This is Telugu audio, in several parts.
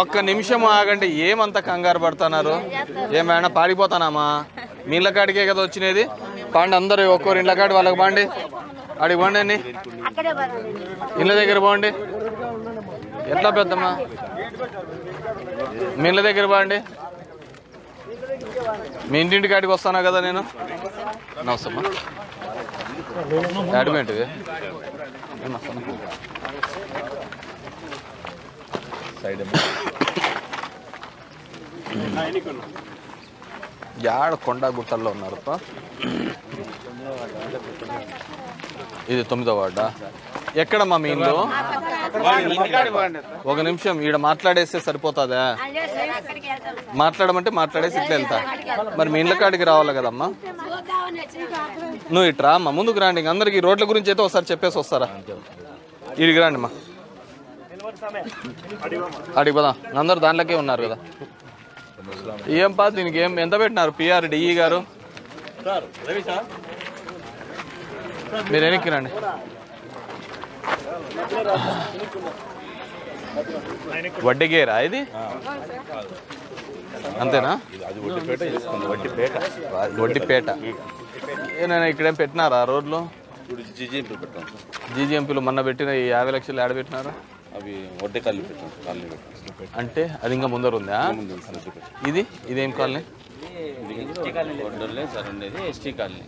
ఒక్క నిమిషం ఆగండి ఏమంత కంగారు పడుతున్నారు? ఏమైనా పాడిపోతానామా మీ ఇళ్ళ కాడికే కదా వచ్చినది? పండి అందరూ ఒక్కొరు ఇళ్ళ కాడి వాళ్ళకి బాండి అడిగి పోండి అండి ఇళ్ళ దగ్గర పోండి. ఎట్లా పెద్దమ్మా? మీ ఇళ్ళ దగ్గర బాండి మీ ఇంటింటి కాడికి వస్తానా కదా నేను? నమస్తమ్మా అడ్మెంట్వి యాడ కొండ గుట్టల్లో ఉన్నారు ఇది తొమ్మిదో వార్డా. ఎక్కడమ్మా మీ ఇల్లు? ఒక నిమిషం ఈడ మాట్లాడేస్తే సరిపోతుందా? మాట్లాడమంటే మాట్లాడేసి ఇట్లా వెళ్తా. మరి మీ ఇండ్ల కాడికి రావాలి కదమ్మా? నువ్వు ఇట్రా అమ్మ ముందుకు రాండి ఇంక అందరికి రోడ్ల గురించి అయితే ఒకసారి చెప్పేసి వస్తారా? ఇడికి రండి మా అడిగి పదా. అందరు దాంట్లోకే ఉన్నారు కదా. ఏం పా దీనికి ఏం ఎంత పెట్టినారు పిఆర్ డిఈ గారు? మీరు వెనక్కి రండి. వడ్డీ గేరా ఇది? అంతేనా? వడ్డీపేట వడ్డీపేట ఏమైనా ఇక్కడేం పెట్టినారా రోడ్లు? ఇప్పుడు పెట్టాం జీజీఎంపీలు మొన్న పెట్టిన ఈ యాభై లక్షలు ఆడ పెట్టినారా? అవి వడ్డే కాలనీ పెట్టాం అంటే అది ఇంకా ముందర ఉందా? ఇది? ఇదేం కాలనీ? వడ్డోళ్ళే సార్ ఉండేది ఎస్టీ కాలనీ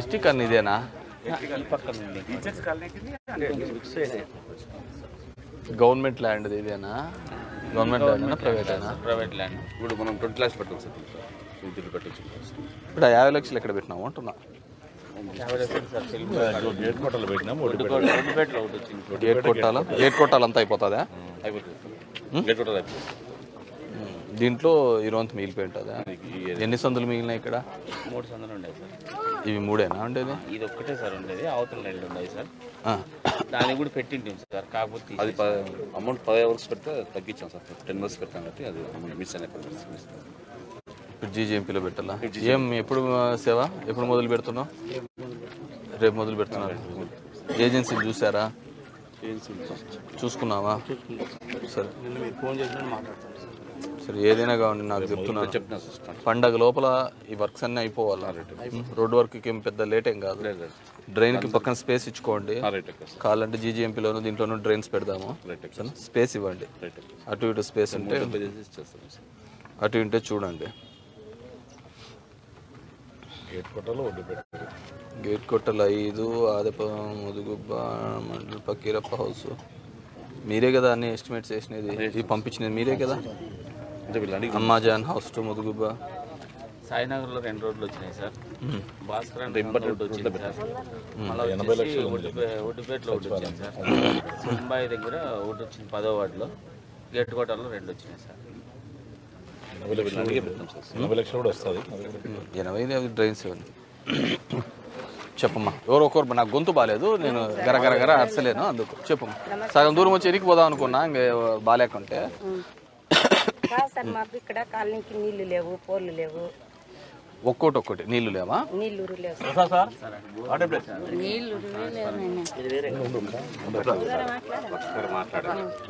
ఎస్టీ కాలనీ ఇదేనా పక్కన గవర్నమెంట్ ల్యాండ్ ఇదేనా గవర్నమెంట్ ల్యాండ్. ప్రైవేటేనా ప్రైవేట్ ల్యాండ్. ఇప్పుడు మనం ట్వంటీ ల్యాక్స్ పెట్టాం సార్ ఇంటికి పెట్టచ్చు ఇప్పుడు యాభై లక్షలు ఎక్కడ పెట్టినాము అంటున్నా. గేట్ కొట్టాలా గేట్ కొట్టాలంతా అయిపోతుందా? అయిపోతుంది గేట్ కూడా అయిపోతుంది దీంట్లో ఈ రోజు మిగిలిపోయి ఉంటుందా ఎన్ని సందులు మిగిలినాయి ఇక్కడ? మూడు సందులు ఉండేది సార్. ఇవి మూడేనా ఉండేది? ఇది ఒక్కటే సార్ ఉండేది అవతల రెండు ఉన్నాయి సార్. ఆ. దానికి కూడా పెట్టింటాం సార్ కాకపోతే అది అమౌంట్ ఫైవ్ అవర్స్ పెడితే తగ్గించాం సార్ టెన్ అవర్స్ పెట్టాం కాబట్టి అది మిస్ మిస్ ఇప్పుడు జీజీఎంపీలో పెట్టాలా? ఏం ఎప్పుడు సేవ? ఎప్పుడు మొదలు పెడుతున్నావు? రేపు మొదలు పెడుతున్నారు ఏజెన్సీ చూసారా? చూసుకున్నావా? సరే. సరే. ఏదైనా కావండి నాకు చెప్తున్నాను చెప్పినా సార్ పండగ లోపల ఈ వర్క్స్ అన్నీ అయిపోవాలి? రోడ్ వర్క్కి ఏం పెద్ద లేట్ ఏం కాదు. డ్రైన్కి పక్కన స్పేస్ ఇచ్చుకోండి. కావాలంటే జీజీఎంపీలోను దీంట్లోనూ డ్రైన్స్ పెడదాము? స్పేస్ ఇవ్వండి. అటు ఇటు స్పేస్ ఉంటే అటు ఇటు చూడండి. గేట్ కొట్టలు ఐదు ఆదప ముదుగుబ్బ మండలి పక్కీరప్ప హౌస్ మీరే కదా అన్ని ఎస్టిమేట్స్ చేసినది. ఇది పంపించినది మీరే కదా? అమ్మాజాన్ హౌస్ టు ముదుగుబ్బ. సాయినగర్లో రెండు రోడ్లు వచ్చినాయి సార్. భాస్కర్ అంటే రోడ్డు వచ్చింది సార్. మళ్ళీ వచ్చేసి ఒడ్డుపేటలో ఒకటి వచ్చింది సార్. ముంబాయి దగ్గర ఒకటి వచ్చింది పదో వార్డులో. గేట్ కోటలో రెండు వచ్చినాయి సార్. ఎనభై లక్షలు కూడా వస్తుంది ఎనభై అవి డ్రైన్స్ ఇవ్వండి. చెప్పమ్మా. ఎవరో ఒకరు నాకు గొంతు బాగాలేదు నేను గర గర గర అరసలేను అందుకు చెప్పమ్మా. సగం దూరం వచ్చి ఎరికి పోదాం అనుకున్నా. ఇంక బాగాలేకుంటే సార్ మాకు ఇక్కడ కాలనీకి నీళ్ళు లేవు పోర్లు లేవు. ఒక్కోటి ఒక్కటి నీళ్ళు లేవా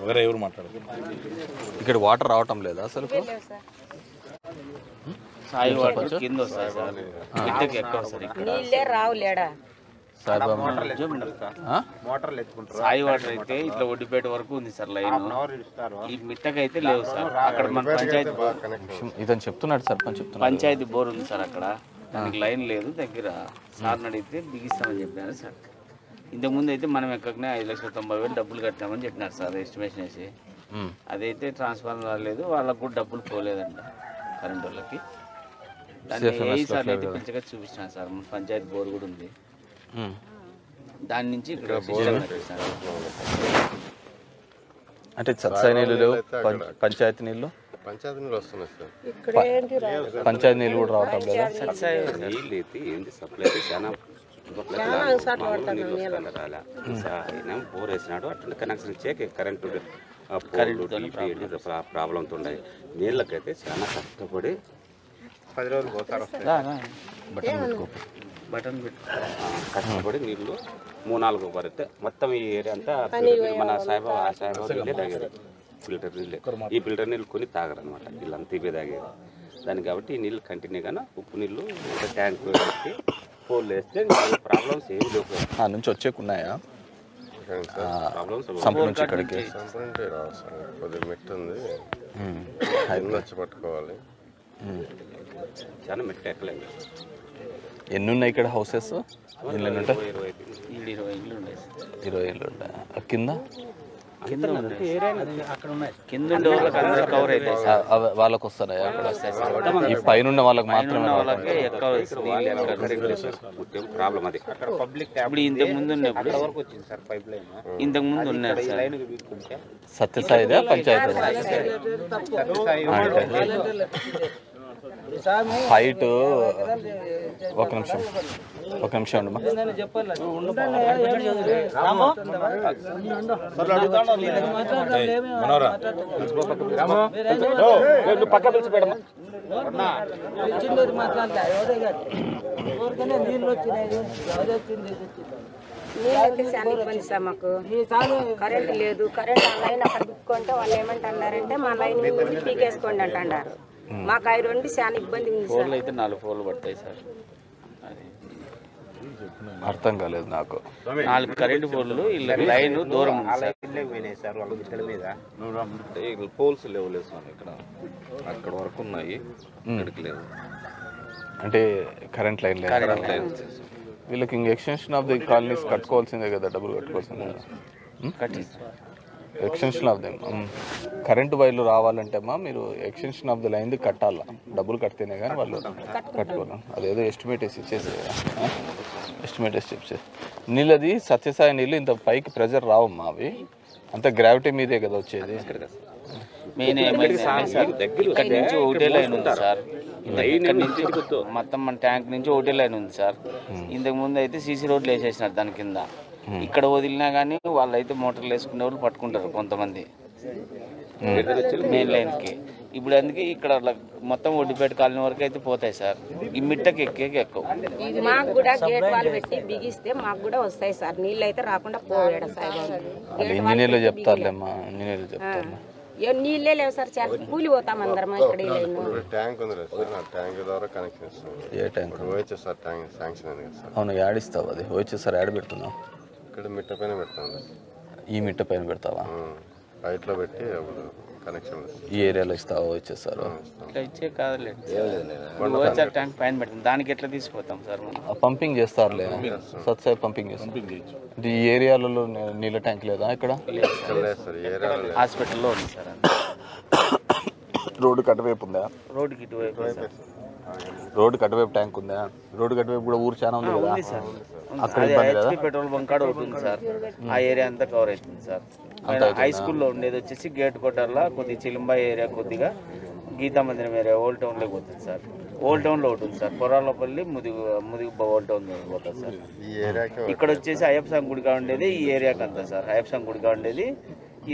వేరే ఎవరు మాట్లాడదు ఇక్కడ వాటర్ రావటం లేదా అసలు? సాయి వాటర్ కింద వస్తాయి సార్. ఎక్కువ సార్ సాయి వాటర్ అయితే ఇట్లా ఒడ్డుపేట వరకు ఉంది సార్ లైన్. ఈ మిట్టకి అయితే లేవు సార్. అక్కడ మన పంచాయతీ బోర్ ఇతను చెప్తున్నాడు చెప్తున్నాడు. పంచాయతీ బోర్ ఉంది సార్ అక్కడ. దానికి లైన్ లేదు దగ్గర. సార్ అడిగితే బిగిస్తామని చెప్పినారు సార్. ఇంతకుముందు అయితే మనం ఎక్కడనే ఐదు లక్షల తొంభై వేలు డబ్బులు కట్టామని చెప్పినారు సార్ ఎస్టిమేషన్ వేసి. అదైతే ట్రాన్స్ఫార్మర్ రాలేదు వాళ్ళకు కూడా డబ్బులు పోలేదంట కరెంట్ వాళ్ళకి. దాన్ని ఏ సార్ అయితే పెంచగా చూపించినారు సార్ మన పంచాయతీ బోర్ కూడా ఉంది. దాని నుంచి. అంటే సత్సాయి నీళ్ళు లేవు? పం- పంచాయతీ నీళ్ళు? పంచాయతీ నీళ్ళు వస్తున్నాయి సార్. ఇక్కడ ఏంటి రావు పంచాయతీ నీళ్ళు కూడా రావటం లేదా? నీళ్ళు. అయితే ఏంటి? సప్లై చాలా బోర్ వేసినాడు అట్లా కనెక్షన్ చేయక కరెంటు ప్రాబ్లంతో ఉన్నాయి నీళ్ళకైతే చాలా కష్టపడి పది రోజులు పోతారు. రా. బటన్ కష్టపడి నీళ్ళు మూడు నాలుగు పడితే మొత్తం ఈ ఏరియా అంతా మన సాయిబాబా సాయిబాబా నీళ్ళే తాగేది. ఫిల్టర్ నీళ్ళే. ఈ ఫిల్టర్ నీళ్ళు కొని తాగరు అనమాట వీళ్ళంతా ఇవే తాగేది. దానికి కాబట్టి ఈ నీళ్ళు కంటిన్యూగానే ఉప్పు నీళ్ళు ఇంకా ట్యాంక్ పెట్టి పోల్ వేస్తే ప్రాబ్లమ్స్ ఏమి లేవు. ఆ నుంచి వచ్చేకున్నాయా? ప్రాబ్లమ్స్ సంప నుంచి ఇక్కడికి. కొద్దిగా మెట్టు ఉంది. వచ్చి పట్టుకోవాలి. చాలా మెట్టు ఎక్కలేదు ఎన్ని ఉన్నాయి ఇక్కడ హౌసెస్? ఇల్లు ఎన్ని ఉంటాయి ఇరవై ఇల్లు ఉంటాయి. కింద? వాళ్ళకి వస్తారా అక్కడ ఈ పైన ఉన్న వాళ్ళకి మాత్రమే ఇంతకు ముందు ఇంతకు ముందు ఉన్నారు సార్. సత్యసాయిదా పంచాయతీ హైట్ ఒక నిమిషం. ఒక నిమిషం ఉండమ్మా మనోరా నీళ్ళైతే చాలా ఇబ్బంది సార్ మాకు కరెంట్ లేదు కరెంట్ ఆ లైన్ అక్కడ దుక్కుంటే వాళ్ళు ఏమంటున్నారంటే మా లైన్ పీకేసుకోండి అంటున్నారు. మాకు అవి రెండు చాలా ఇబ్బంది ఉంది సార్. ఫోన్లు అయితే నాలుగు ఫోన్లు పడతాయి సార్. అర్థం కాలేదు నాకు. నాలుగు కరెంటు ఫోన్లు ఇళ్ళ లైన్ దూరం ఉంది సార్. పోల్స్ లేవు లేదు స్వామి ఇక్కడ. అక్కడ వరకు ఉన్నాయి ఇక్కడికి లేవు. అంటే కరెంట్ లైన్ లేదు. వీళ్ళకి ఇంక ఎక్స్టెన్షన్ ఆఫ్ ది కాలనీస్ కట్టుకోవాల్సిందే కదా డబ్బులు కట్టుకోవాల్సిందే కదా. కట్టిస్తాం ఎక్స్టెన్షన్ ఆఫ్ ది కరెంటు వైర్లు రావాలంటే అమ్మా మీరు ఎక్స్టెన్షన్ ఆఫ్ ది లైన్ కట్టాలా? డబ్బులు కడితేనే కానీ వాళ్ళు కట్టుకోవాలి అదేదో ఎస్టిమేట్ వేసి ఇచ్చేసి ఎస్టిమేట్ వేసి చెప్పేసి నీళ్ళది సత్యసాయి నీళ్ళు ఇంత పైకి ప్రెజర్ రావమ్మా అవి. అంత గ్రావిటీ మీదే కదా వచ్చేది. మెయిన్ ఏమైంది సార్ ఇక్కడ నుంచి ఒకటే లైన్ ఉంది సార్. మొత్తం మన ట్యాంక్ నుంచి ఒకటే లైన్ ఉంది సార్. ఇంతకు ముందు అయితే సీసీ రోడ్లు వేసేసినారు దాని కింద. ఇక్కడ వదిలినా కానీ వాళ్ళు అయితే మోటార్లు వేసుకునే వాళ్ళు పట్టుకుంటారు కొంతమంది. మెయిన్ లైన్కి. ఇప్పుడు అందుకే ఇక్కడ మొత్తం ఒడ్డుపేట కాలనీ వరకు అయితే పోతాయి సార్. ఈ మిట్టకి ఎక్కేకి ఎక్కువ. మాకు కూడా గేట్ వాళ్ళు పెట్టి బిగిస్తే మాకు కూడా వస్తాయి సార్. నీళ్ళు అయితే రాకుండా పోయాడు సార్ ఇంజనీర్లు చెప్తారులేమ్మా ఇంజనీర్లు చెప్తారు నీళ్ళే లేవు సార్ చాలా కూలి పోతాం అందరం ఇక్కడ ట్యాంక్ ఉంది ట్యాంక్ ద్వారా కనెక్షన్ ఇస్తాం. ఏ ట్యాంక్? ఇప్పుడు వచ్చే సార్ ట్యాంక్ శాంక్షన్ అయింది కదా సార్. అవును యాడిస్తావు అది. వచ్చేసరి యాడ్ పెడుతున్నావు. ఇక్కడ మిట్ట పైన పెడతాం ఈ మిట్ట పైన పెడతావా? హైట్లో పెట్టి అప్పుడు కనెక్షన్ ఈ ఏరియాలో ఇస్తావా ఇట్లా ఇచ్చే కాదులేదు ట్యాంక్ పైన పెడతాం దానికి ఎట్లా తీసుకుపోతాం సార్ పంపింగ్ చేస్తారులే. సత్సాయి పంపింగ్ చేస్తారు ఈ ఏరియాలలో నీళ్ళ ట్యాంక్ లేదా ఇక్కడ? హాస్పిటల్లో ఉంది సార్. రోడ్డు కటువైపు ఉందా? రోడ్డుకి ఇటువైపు సార్. రోడ్డు కటువైపు ట్యాంక్ ఉందా? రోడ్డు కటువైపు కూడా ఊరు చాలా ఉంది కదా? అక్కడ పెట్రోల్ బంక్ కాడ ఉంది సార్. ఆ ఏరియా అంతా కవర్ అవుతుంది సార్. హై స్కూల్లో ఉండేది వచ్చేసి గేట్ కొట్టర్లా కొద్దిగా చిలింబాయి ఏరియా కొద్దిగా గీతా మందిరం ఏరియా ఓల్డ్ టౌన్లోకి పోతుంది సార్. ఓల్డ్ టౌన్లో ఒకటి ఉంది సార్. పొరాలపల్లి ముదిగు ముదిగు ఓల్డ్ టౌన్ పోతుంది సార్. ఇక్కడ వచ్చేసి అయ్యప్ప గుడిగా ఉండేది ఈ ఏరియాకి అంతా సార్. అయ్యప్ప గుడిగా ఉండేది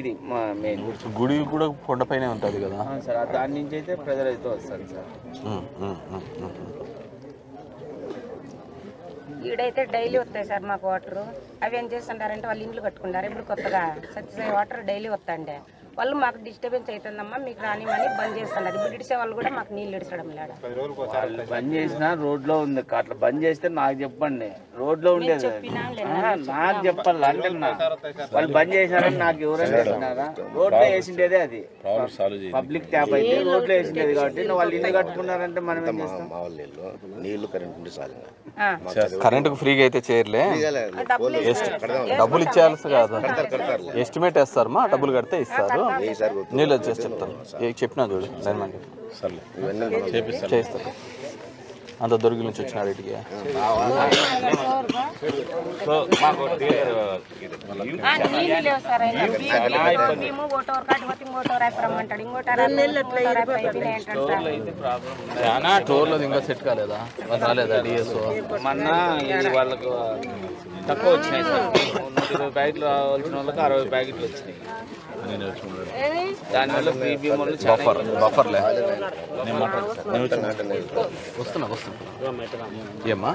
ఇది మా మెయిన్ గుడి కూడా కొండపైనే ఉంటుంది కదా? సార్. దాని నుంచి అయితే ప్రెజర్ అయితే వస్తుంది సార్. ఈడైతే డైలీ వస్తాయి సార్ మాకు వాటర్. అవి ఏం చేస్తుంటారంటే వాళ్ళు ఇండ్లు కట్టుకుంటారు. ఇప్పుడు కొత్తగా సత్యసాయి వాటర్ డైలీ వస్తాండే వాళ్ళు మాకు డిస్టర్బెన్స్ అవుతుందమ్మా మీకు రానిమని బంద్ చేస్తున్నారు ఇప్పుడు ఇడిచే వాళ్ళు కూడా మాకు నీళ్ళు ఇడిచడం లేడ వాళ్ళు బంద్ చేసినా రోడ్లో ఉంది. అట్లా బంద్ చేస్తే నాకు చెప్పండి. రోడ్లో ఉండేది నాకు చెప్పాలి అంటున్నా వాళ్ళు బంద్ చేసినారని నాకు ఎవరైనా చెప్పినారా? రోడ్లో వేసిండేదే అది. పబ్లిక్ ట్యాప్ అయితే రోడ్లో వేసిండేది కాబట్టి వాళ్ళు ఇల్లు కట్టుకున్నారంటే మనం ఏం చేస్తాం? మా నీళ్ళు కరెంట్ ఉంటే చాలు కరెంటుకు ఫ్రీగా అయితే చేయర్లే. డబ్బులు ఇచ్చేయాల్సి కాదు ఎస్టిమేట్ వేస్తారమ్మా డబ్బులు కడితే ఇస్తారు. నీళ్ళు వచ్చేసి చెప్తాను. ఏ చెప్పినా చూడు చేస్తారు అంత దొరికి నుంచి వచ్చినారు ఇటుకి. టోర్లో ఇంకా సెట్ కాలేదా? రాలేదా డిఎస్ఓ? మొన్న ఇది వాళ్ళకు తక్కువ వచ్చినాయి సార్. ఇరవై ప్యాకెట్లు రావాల్సిన వాళ్ళకి అరవై ప్యాకెట్లు వచ్చినాయి. వచ్చి మాట్లాడు దానివల్ల ఫ్రీ బఫర్ బఫర్లే నేను మాట్లాడతాను వస్తున్నా వస్తున్నా. ఏమ్మా